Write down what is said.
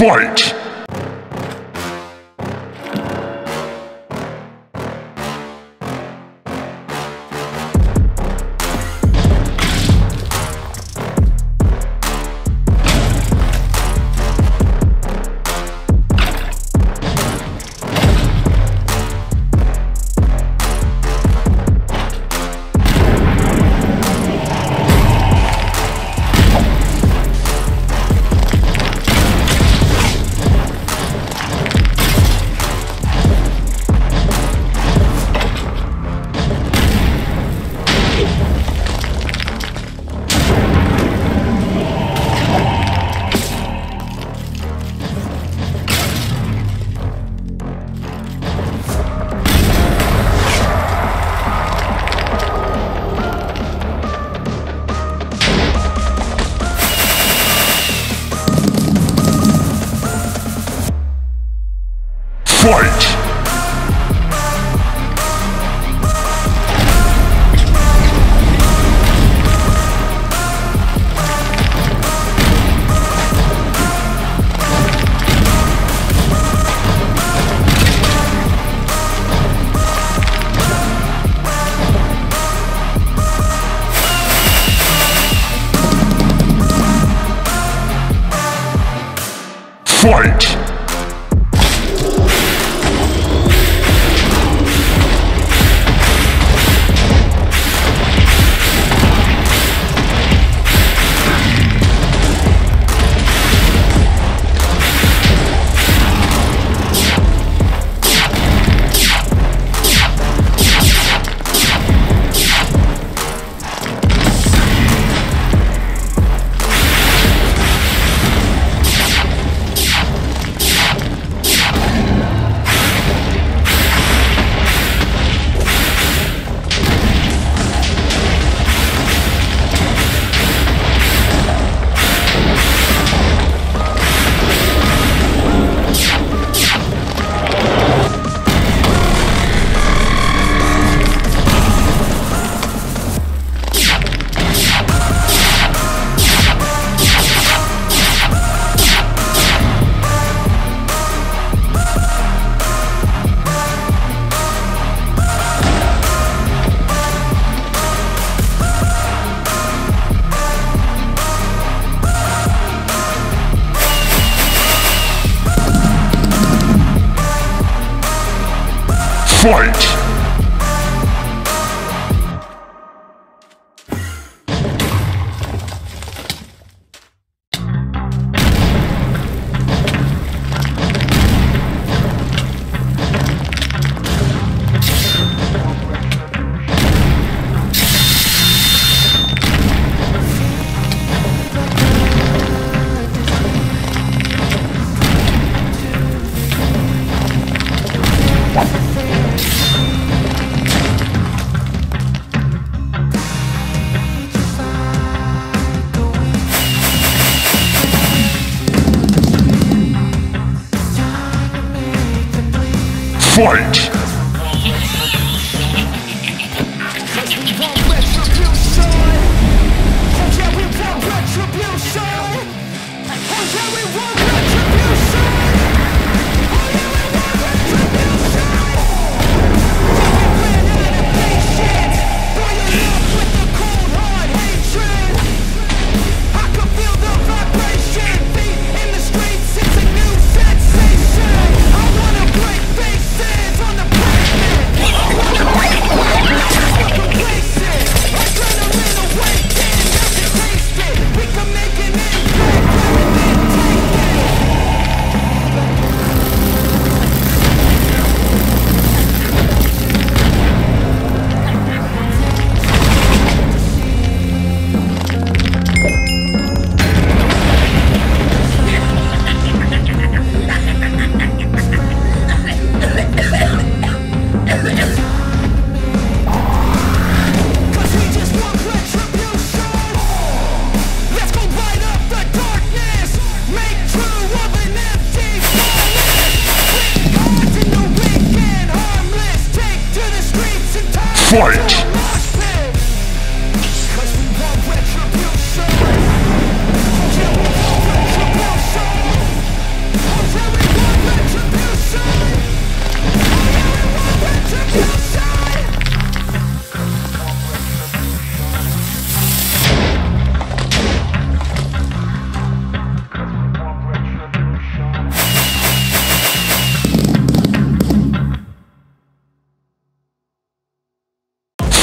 Fight! Fight! Fight! Fight! Fight! Fight!